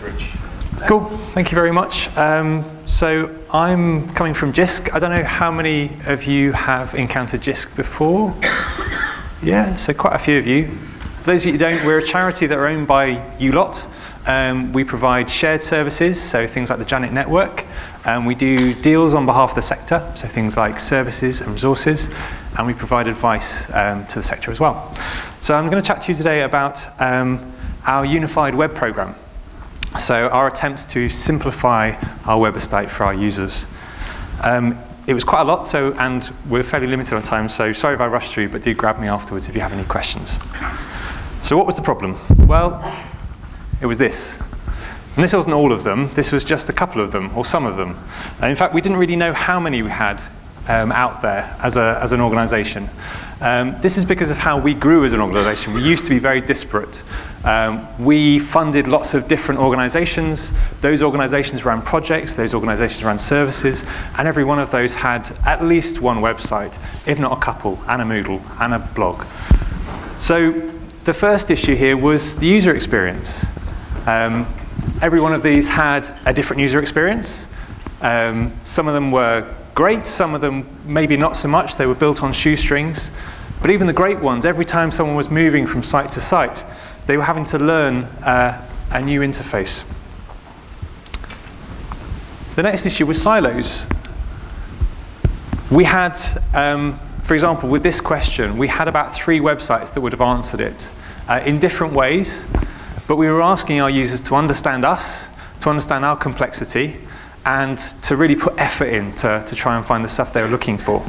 Rich. Cool, thank you very much. Um, so I'm coming from JISC. I don't know how many of you have encountered JISC before. Yeah, so quite a few of you. For those of you who don't, we're a charity that are owned by ULOT. Um, we provide shared services, so things like the Janet Network. Um, we do deals on behalf of the sector, so things like services and resources. And we provide advice um, to the sector as well. So I'm going to chat to you today about um, our unified web program. So our attempts to simplify our web estate for our users. Um, it was quite a lot, so, and we're fairly limited on time, so sorry if I rush through, but do grab me afterwards if you have any questions. So what was the problem? Well, it was this. And this wasn't all of them, this was just a couple of them, or some of them. And in fact, we didn't really know how many we had um, out there as, a, as an organization. Um, this is because of how we grew as an organization. We used to be very disparate. Um, we funded lots of different organizations. Those organizations ran projects, those organizations ran services, and every one of those had at least one website, if not a couple, and a Moodle, and a blog. So the first issue here was the user experience. Um, every one of these had a different user experience. Um, some of them were great, some of them maybe not so much. They were built on shoestrings. But even the great ones, every time someone was moving from site to site, they were having to learn uh, a new interface. The next issue was silos. We had, um, for example, with this question, we had about three websites that would have answered it uh, in different ways, but we were asking our users to understand us, to understand our complexity, and to really put effort in to, to try and find the stuff they were looking for.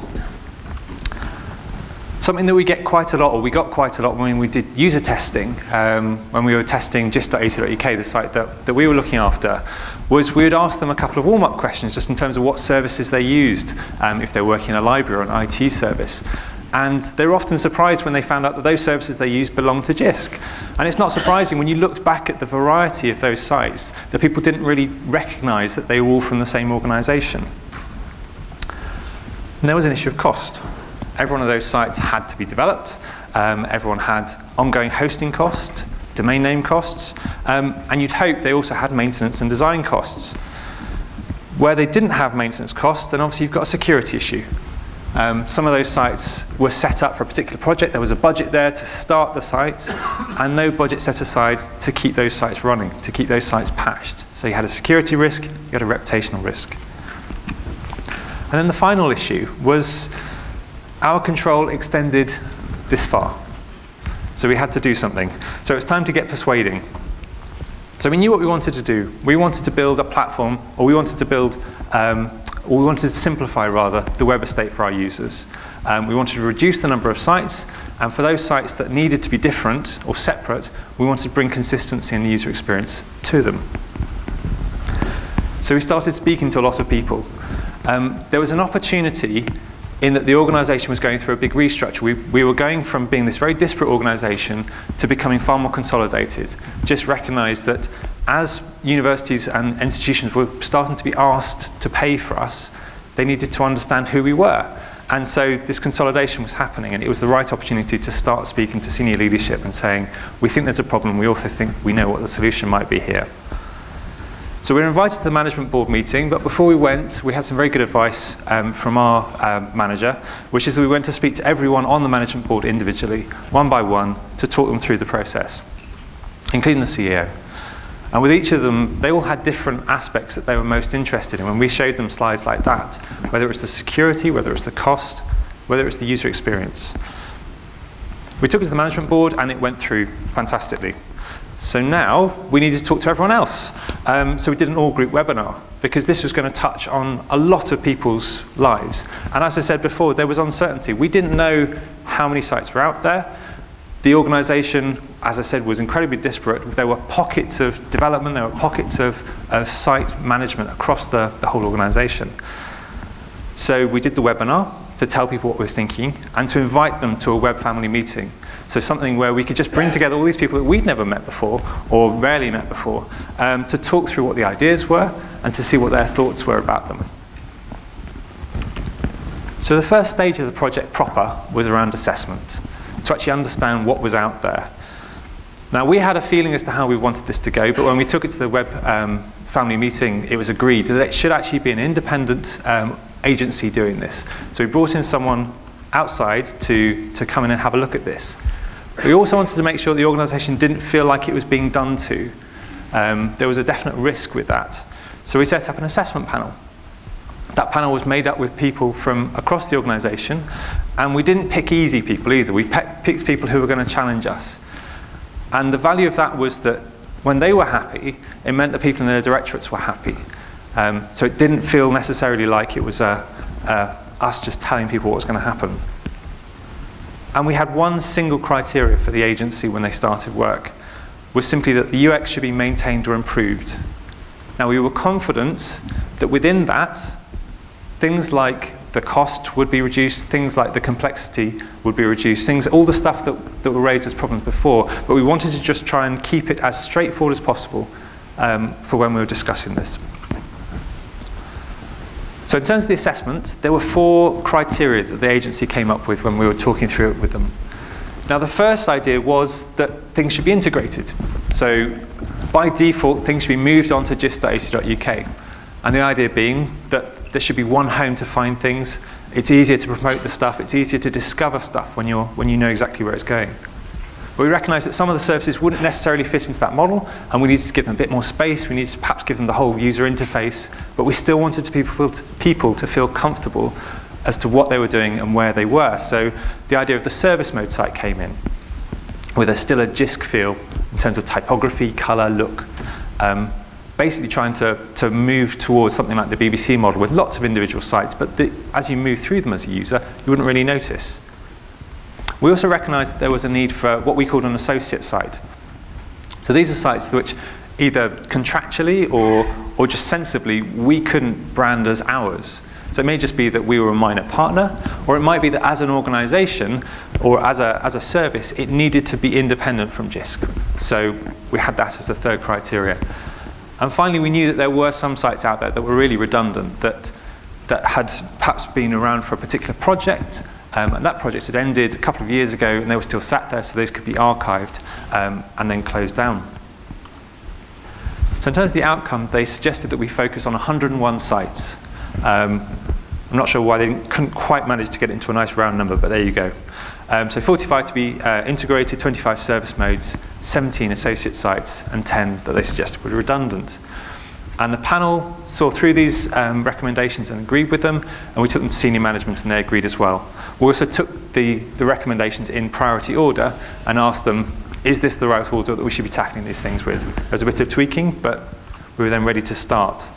Something that we get quite a lot, or we got quite a lot when we did user testing, um, when we were testing jisc.ac.uk, the site that, that we were looking after, was we would ask them a couple of warm-up questions just in terms of what services they used, um, if they're working in a library or an IT service. And they were often surprised when they found out that those services they used belonged to JISC. And it's not surprising when you looked back at the variety of those sites that people didn't really recognize that they were all from the same organization. And there was an issue of cost. Every one of those sites had to be developed. Um, everyone had ongoing hosting costs, domain name costs, um, and you'd hope they also had maintenance and design costs. Where they didn't have maintenance costs, then obviously you've got a security issue. Um, some of those sites were set up for a particular project. There was a budget there to start the site, and no budget set aside to keep those sites running, to keep those sites patched. So you had a security risk, you had a reputational risk. And then the final issue was our control extended this far. So we had to do something. So it's time to get persuading. So we knew what we wanted to do. We wanted to build a platform, or we wanted to build um, or we wanted to simplify rather the web estate for our users. Um, we wanted to reduce the number of sites, and for those sites that needed to be different or separate, we wanted to bring consistency in the user experience to them. So we started speaking to a lot of people. Um, there was an opportunity in that the organization was going through a big restructure. We, we were going from being this very disparate organization to becoming far more consolidated. JISC recognized that as universities and institutions were starting to be asked to pay for us, they needed to understand who we were. And so this consolidation was happening, and it was the right opportunity to start speaking to senior leadership and saying, we think there's a problem, we also think we know what the solution might be here. So we were invited to the management board meeting, but before we went, we had some very good advice um, from our um, manager, which is that we went to speak to everyone on the management board individually, one by one, to talk them through the process, including the CEO. And with each of them, they all had different aspects that they were most interested in. When we showed them slides like that, whether it's the security, whether it's the cost, whether it's the user experience. We took it to the management board and it went through fantastically. So now we needed to talk to everyone else. Um, so we did an all group webinar because this was going to touch on a lot of people's lives. And as I said before, there was uncertainty. We didn't know how many sites were out there. The organization, as I said, was incredibly disparate. There were pockets of development, there were pockets of, of site management across the, the whole organization. So we did the webinar to tell people what we we're thinking and to invite them to a web family meeting. So something where we could just bring together all these people that we'd never met before or rarely met before um, to talk through what the ideas were and to see what their thoughts were about them. So the first stage of the project proper was around assessment, to actually understand what was out there. Now, we had a feeling as to how we wanted this to go, but when we took it to the web um, family meeting, it was agreed that it should actually be an independent um, agency doing this. So we brought in someone outside to, to come in and have a look at this. We also wanted to make sure the organisation didn't feel like it was being done to. Um, there was a definite risk with that. So we set up an assessment panel. That panel was made up with people from across the organisation, and we didn't pick easy people either. We picked people who were going to challenge us. And the value of that was that when they were happy, it meant that people in their directorates were happy. Um, so it didn't feel necessarily like it was uh, uh, us just telling people what was going to happen. And we had one single criteria for the agency when they started work, was simply that the UX should be maintained or improved. Now we were confident that within that, things like the cost would be reduced, things like the complexity would be reduced, things, all the stuff that, that were raised as problems before, but we wanted to just try and keep it as straightforward as possible um, for when we were discussing this. So in terms of the assessment, there were four criteria that the agency came up with when we were talking through it with them. Now the first idea was that things should be integrated. So by default, things should be moved on to jisc.ac.uk. And the idea being that there should be one home to find things. It's easier to promote the stuff. It's easier to discover stuff when, you're, when you know exactly where it's going. But we recognize that some of the services wouldn't necessarily fit into that model, and we needed to give them a bit more space. We needed to perhaps give them the whole user interface, but we still wanted to people, to, people to feel comfortable as to what they were doing and where they were. So the idea of the service mode site came in, where there's still a JISC feel in terms of typography, color, look. Um, basically trying to, to move towards something like the BBC model with lots of individual sites, but the, as you move through them as a user, you wouldn't really notice. We also recognized that there was a need for what we called an associate site. So these are sites which either contractually or, or just sensibly we couldn't brand as ours. So it may just be that we were a minor partner, or it might be that as an organization or as a, as a service, it needed to be independent from JISC. So we had that as the third criteria. And finally, we knew that there were some sites out there that were really redundant, that, that had perhaps been around for a particular project, um, and that project had ended a couple of years ago, and they were still sat there, so those could be archived um, and then closed down. So in terms of the outcome, they suggested that we focus on 101 sites. Um, I'm not sure why they couldn't quite manage to get it into a nice round number, but there you go. Um, so 45 to be uh, integrated, 25 service modes, 17 associate sites, and 10 that they suggested were redundant. And the panel saw through these um, recommendations and agreed with them, and we took them to senior management and they agreed as well. We also took the, the recommendations in priority order and asked them, is this the right order that we should be tackling these things with? There was a bit of tweaking, but we were then ready to start.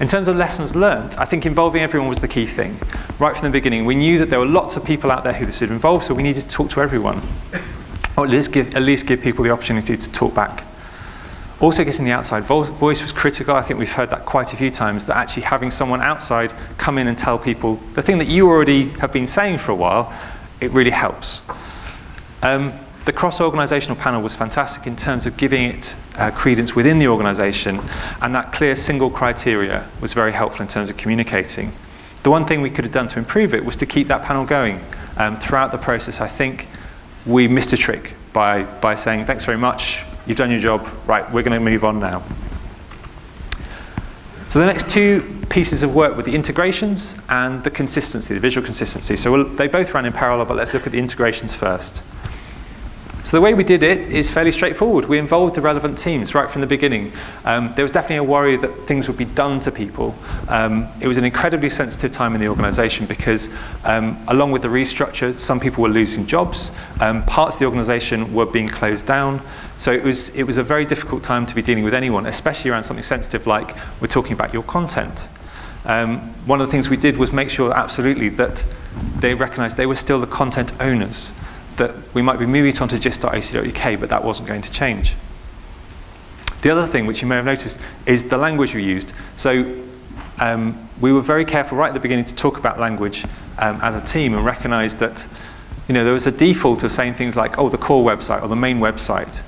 In terms of lessons learnt, I think involving everyone was the key thing. Right from the beginning, we knew that there were lots of people out there who this would involve, so we needed to talk to everyone. Or at least give, at least give people the opportunity to talk back. Also getting the outside vo voice was critical. I think we've heard that quite a few times, that actually having someone outside come in and tell people the thing that you already have been saying for a while, it really helps. Um, the cross-organizational panel was fantastic in terms of giving it uh, credence within the organization, and that clear single criteria was very helpful in terms of communicating. The one thing we could have done to improve it was to keep that panel going. Um, throughout the process, I think we missed a trick by, by saying, thanks very much, you've done your job, right, we're going to move on now. So the next two pieces of work were the integrations and the consistency, the visual consistency. So we'll, they both ran in parallel, but let's look at the integrations first. So the way we did it is fairly straightforward. We involved the relevant teams right from the beginning. Um, there was definitely a worry that things would be done to people. Um, it was an incredibly sensitive time in the organisation because um, along with the restructure, some people were losing jobs, um, parts of the organisation were being closed down. So it was, it was a very difficult time to be dealing with anyone, especially around something sensitive like we're talking about your content. Um, one of the things we did was make sure absolutely that they recognised they were still the content owners that we might be moving it onto jisc.ac.uk, but that wasn't going to change. The other thing, which you may have noticed, is the language we used. So um, we were very careful right at the beginning to talk about language um, as a team and recognize that you know, there was a default of saying things like, oh, the core website or the main website.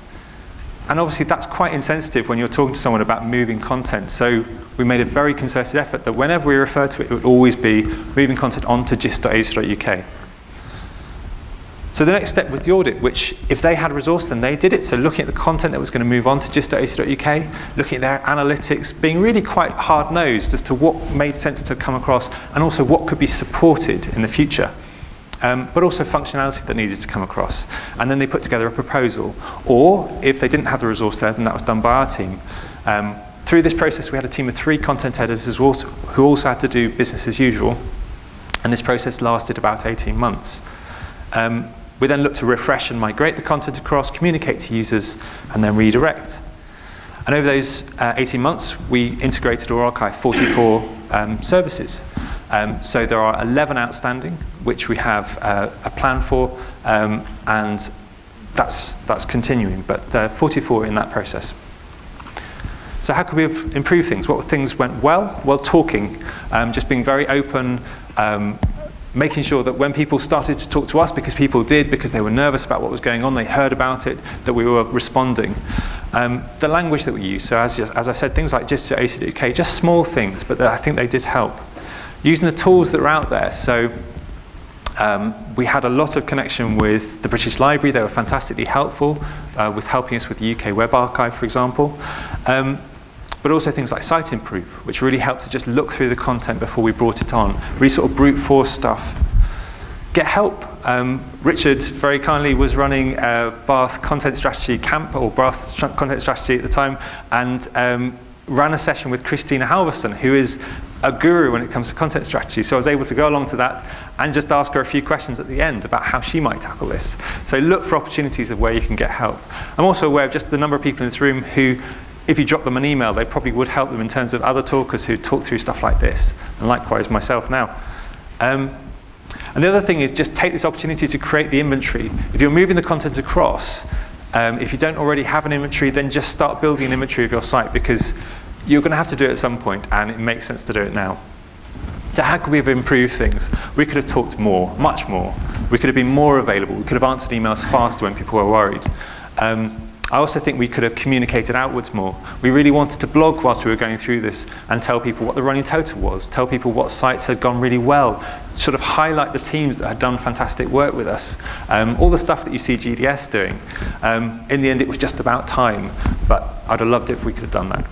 And obviously that's quite insensitive when you're talking to someone about moving content. So we made a very concerted effort that whenever we refer to it, it would always be moving content onto jisc.ac.uk. So the next step was the audit, which if they had resource, then they did it. So looking at the content that was going to move on to jisc.ac.uk, looking at their analytics, being really quite hard-nosed as to what made sense to come across and also what could be supported in the future. Um, but also functionality that needed to come across. And then they put together a proposal. Or if they didn't have the resource there, then that was done by our team. Um, through this process, we had a team of three content editors who also, who also had to do business as usual. And this process lasted about 18 months. Um, we then look to refresh and migrate the content across, communicate to users, and then redirect. And over those uh, 18 months, we integrated or archived 44 um, services. Um, so there are 11 outstanding, which we have uh, a plan for, um, and that's, that's continuing, but there are 44 in that process. So how could we have improved things? What things went well? Well, talking, um, just being very open, um, making sure that when people started to talk to us, because people did, because they were nervous about what was going on, they heard about it, that we were responding. Um, the language that we use, so as, as I said, things like jisc.ac.uk, just small things, but I think they did help. Using the tools that are out there, so um, we had a lot of connection with the British Library. They were fantastically helpful uh, with helping us with the UK Web Archive, for example. Um, but also things like Siteimprove, which really helped to just look through the content before we brought it on, really sort of brute force stuff. Get help. Um, Richard very kindly was running a Bath content strategy camp, or Bath content strategy at the time, and um, ran a session with Kristina Halvorson, who is a guru when it comes to content strategy. So I was able to go along to that and just ask her a few questions at the end about how she might tackle this. So look for opportunities of where you can get help. I'm also aware of just the number of people in this room who if you drop them an email, they probably would help them in terms of other talkers who talk through stuff like this, and likewise myself now. Um, and the other thing is just take this opportunity to create the inventory. If you're moving the content across, um, if you don't already have an inventory, then just start building an inventory of your site because you're going to have to do it at some point, and it makes sense to do it now. So how could we have improved things? We could have talked more, much more. We could have been more available. We could have answered emails faster when people were worried. Um, I also think we could have communicated outwards more. We really wanted to blog whilst we were going through this and tell people what the running total was, tell people what sites had gone really well, sort of highlight the teams that had done fantastic work with us. Um, all the stuff that you see GDS doing. Um, in the end, it was just about time, but I'd have loved it if we could have done that.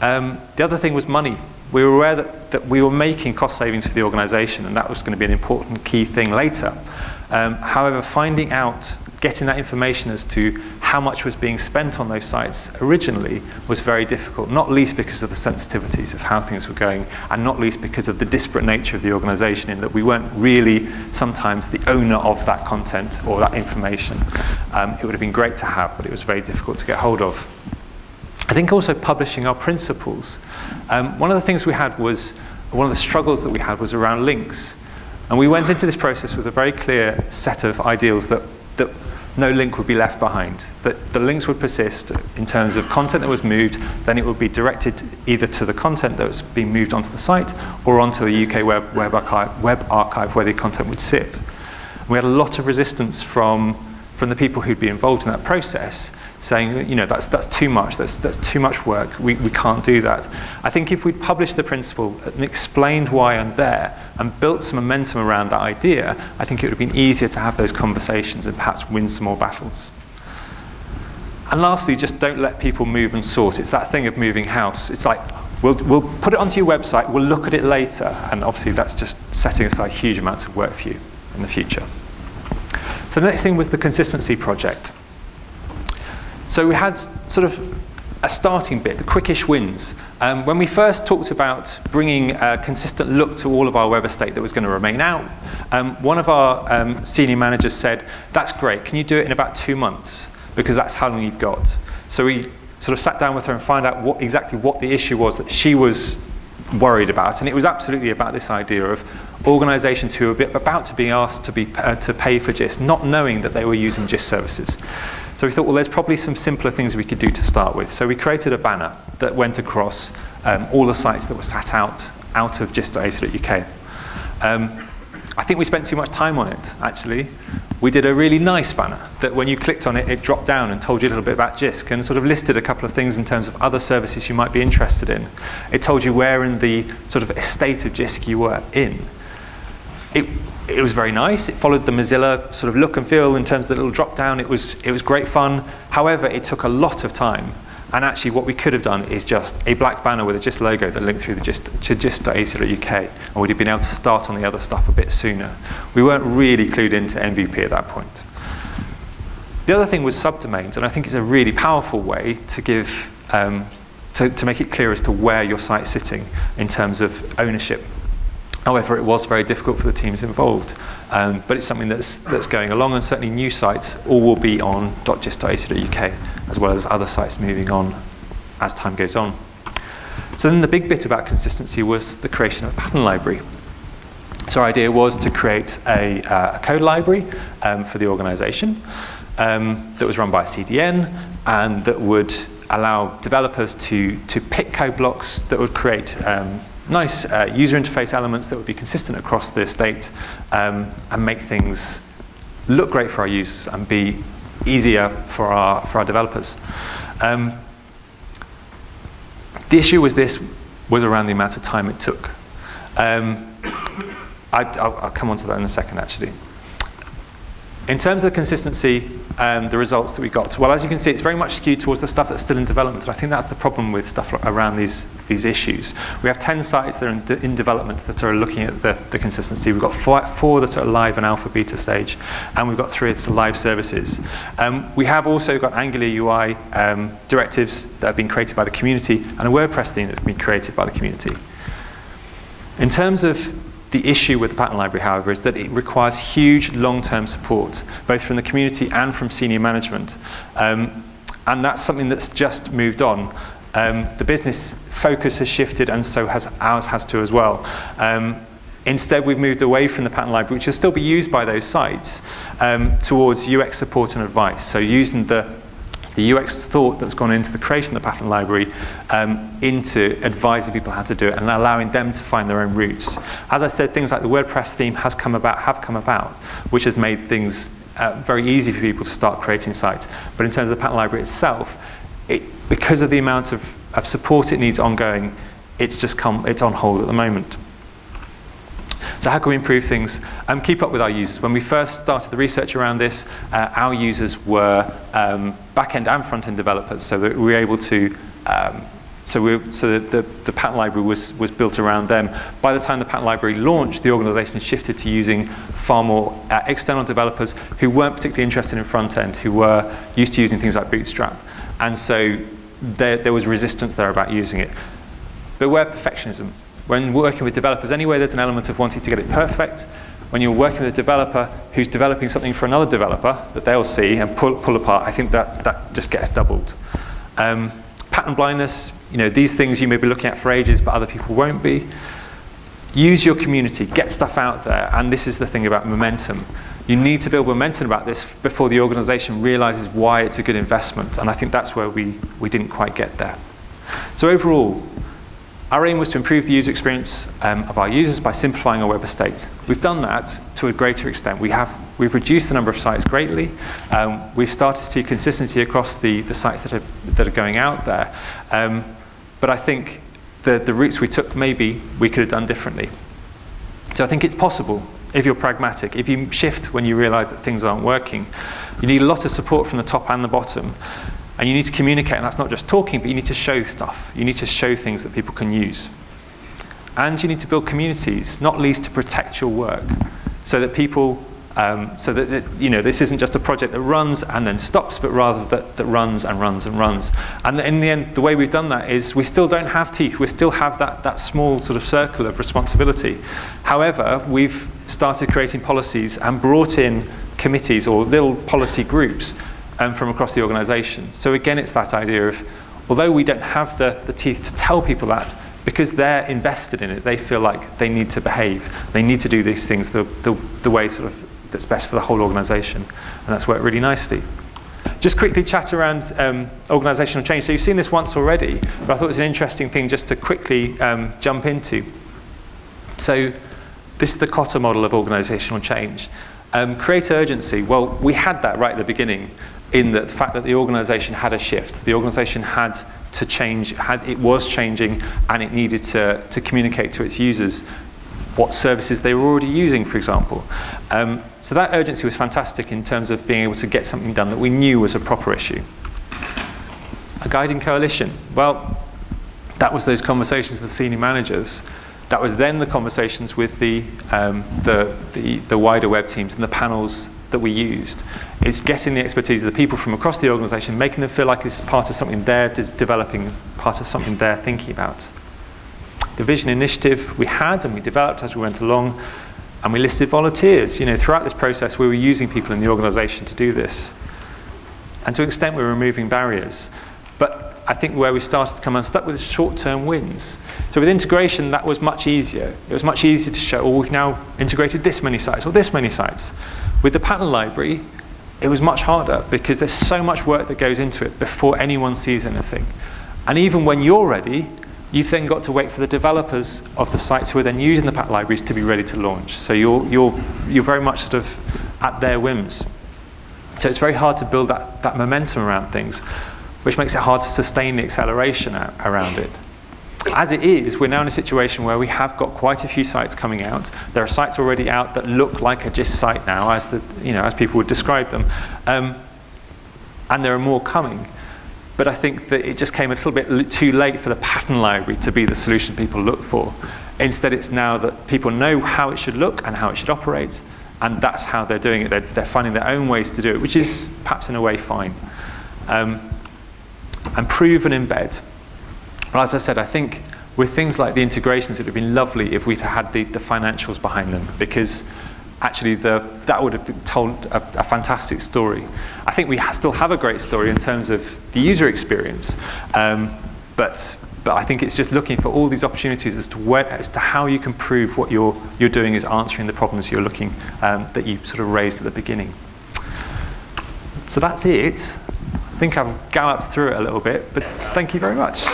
Um, the other thing was money. We were aware that, that we were making cost savings for the organisation, and that was going to be an important key thing later. Um, however, finding out getting that information as to how much was being spent on those sites originally was very difficult, not least because of the sensitivities of how things were going, and not least because of the disparate nature of the organization in that we weren't really sometimes the owner of that content or that information. Um, it would have been great to have, but it was very difficult to get hold of. I think also publishing our principles. Um, one of the things we had was, one of the struggles that we had was around links. And we went into this process with a very clear set of ideals that, that no link would be left behind. That the links would persist in terms of content that was moved, then it would be directed either to the content that was being moved onto the site or onto a UK web, web, archive, web archive where the content would sit. We had a lot of resistance from, from the people who'd be involved in that process saying, you know, that's, that's too much, that's, that's too much work, we, we can't do that. I think if we'd published the principle and explained why I'm there and built some momentum around that idea, I think it would have been easier to have those conversations and perhaps win some more battles. And lastly, just don't let people move and sort. It's that thing of moving house. It's like, we'll, we'll put it onto your website, we'll look at it later, and obviously that's just setting aside huge amounts of work for you in the future. So the next thing was the consistency project. So we had sort of a starting bit, the quickish wins. Um, when we first talked about bringing a consistent look to all of our web estate that was going to remain out, um, one of our um, senior managers said, that's great, can you do it in about two months? Because that's how long you've got. So we sort of sat down with her and found out what, exactly what the issue was that she was worried about. And it was absolutely about this idea of organizations who were about to be asked to, be, uh, to pay for JISC, not knowing that they were using JISC services. So we thought, well, there's probably some simpler things we could do to start with. So we created a banner that went across um, all the sites that were sat out, out of jisc.ac.uk. Um, I think we spent too much time on it, actually. We did a really nice banner that when you clicked on it, it dropped down and told you a little bit about JISC and sort of listed a couple of things in terms of other services you might be interested in. It told you where in the sort of estate of JISC you were in. It it was very nice. It followed the Mozilla sort of look and feel in terms of the little drop down. It was, it was great fun. However, it took a lot of time. And actually, what we could have done is just a black banner with a JISC logo that linked through the JISC, to jisc.ac.uk, and we'd have been able to start on the other stuff a bit sooner. We weren't really clued into MVP at that point. The other thing was subdomains, and I think it's a really powerful way to give um, to, to make it clear as to where your site's sitting in terms of ownership However, it was very difficult for the teams involved, um, but it's something that's, that's going along, and certainly new sites all will be on .jisc.ac.uk, as well as other sites moving on as time goes on. So then the big bit about consistency was the creation of a pattern library. So our idea was to create a, uh, a code library um, for the organization um, that was run by a CDN and that would allow developers to, to pick code blocks that would create um, nice uh, user interface elements that would be consistent across the estate um, and make things look great for our users and be easier for our, for our developers. Um, the issue with this was around the amount of time it took. Um, I, will come on to that in a second, actually. In terms of the consistency, um, the results that we got, well, as you can see, it's very much skewed towards the stuff that's still in development. And I think that's the problem with stuff around these, these issues. We have 10 sites that are in, de in development that are looking at the, the consistency. We've got four, four, that are live and alpha beta stage, and we've got three that are live services. Um, we have also got Angular UI um, directives that have been created by the community and a WordPress theme that's been created by the community. In terms of the issue with the pattern library, however, is that it requires huge long-term support, both from the community and from senior management. Um, and that's something that's just moved on. Um, the business focus has shifted, and so has ours has to as well. Um, Instead, we've moved away from the pattern library, which will still be used by those sites, um, towards UX support and advice. So using the the UX thought that's gone into the creation of the pattern library um, into advising people how to do it and allowing them to find their own routes. As I said, things like the WordPress theme has come about, have come about, which has made things uh, very easy for people to start creating sites. But in terms of the pattern library itself, it, because of the amount of, of support it needs ongoing, it's just come, it's on hold at the moment. So how can we improve things? Um, keep up with our users. When we first started the research around this, uh, our users were um, back-end and front-end developers, so that we were able to um, so, we, so the, the, the, pattern library was, was built around them. By the time the pattern library launched, the organization shifted to using far more uh, external developers who weren't particularly interested in front end, who were used to using things like Bootstrap. And so there, there was resistance there about using it. But where perfectionism? When working with developers anyway, there's an element of wanting to get it perfect. When you're working with a developer who's developing something for another developer that they'll see and pull, pull apart, I think that, that just gets doubled. Um, pattern blindness, you know, these things you may be looking at for ages, but other people won't be. Use your community, get stuff out there, and this is the thing about momentum. You need to build momentum about this before the organization realizes why it's a good investment, and I think that's where we, we didn't quite get there. So overall, our aim was to improve the user experience um, of our users by simplifying our web estate. We've done that to a greater extent. We have, we've reduced the number of sites greatly. Um, we've started to see consistency across the, the sites that are, that are going out there. Um, but I think the, the routes we took, maybe we could have done differently. So I think it's possible if you're pragmatic, if you shift when you realize that things aren't working. You need a lot of support from the top and the bottom. And you need to communicate, and that's not just talking, but you need to show stuff. You need to show things that people can use. And you need to build communities, not least to protect your work, so that people, um, so that, that, you know, this isn't just a project that runs and then stops, but rather that, that runs and runs and runs. And in the end, the way we've done that is we still don't have teeth. We still have that, that small sort of circle of responsibility. However, we've started creating policies and brought in committees or little policy groups um, from across the organization. So again, it's that idea of, although we don't have the, the teeth to tell people that, because they're invested in it, they feel like they need to behave. They need to do these things the, the, the way sort of that's best for the whole organization. And that's worked really nicely. Just quickly chat around um, organizational change. So you've seen this once already, but I thought it was an interesting thing just to quickly um, jump into. So this is the Kotter model of organizational change. Um, create urgency. Well, we had that right at the beginning in the fact that the organization had a shift. The organization had to change, had, it was changing, and it needed to, to communicate to its users what services they were already using, for example. Um, so that urgency was fantastic in terms of being able to get something done that we knew was a proper issue. A guiding coalition. Well, that was those conversations with the senior managers. That was then the conversations with the, um, the, the, the wider web teams and the panels that we used. It's getting the expertise of the people from across the organization, making them feel like it's part of something they're developing, part of something they're thinking about. The vision initiative we had and we developed as we went along, and we listed volunteers. You know, throughout this process, we were using people in the organization to do this. And to an extent, we were removing barriers. But I think where we started to come unstuck with short-term wins. So with integration, that was much easier. It was much easier to show, oh, we've now integrated this many sites or this many sites. With the pattern library, it was much harder because there's so much work that goes into it before anyone sees anything. And even when you're ready, you've then got to wait for the developers of the sites who are then using the pattern libraries to be ready to launch. So you're, you're, you're very much sort of at their whims. So it's very hard to build that, that momentum around things which makes it hard to sustain the acceleration around it. As it is, we're now in a situation where we have got quite a few sites coming out. There are sites already out that look like a JISC site now, as, the, you know, as people would describe them. Um, and there are more coming. But I think that it just came a little bit too late for the pattern library to be the solution people look for. Instead, it's now that people know how it should look and how it should operate, and that's how they're doing it. They're, they're finding their own ways to do it, which is perhaps in a way fine. Um, and prove and embed. Well, as I said, I think with things like the integrations, it would have been lovely if we'd had the, the financials behind them because actually the, that would have told a, a, fantastic story. I think we ha still have a great story in terms of the user experience, um, but, but I think it's just looking for all these opportunities as to, where, as to how you can prove what you're, you're doing is answering the problems you're looking, um, that you sort of raised at the beginning. So that's it. I think I've galloped through it a little bit, but thank you very much.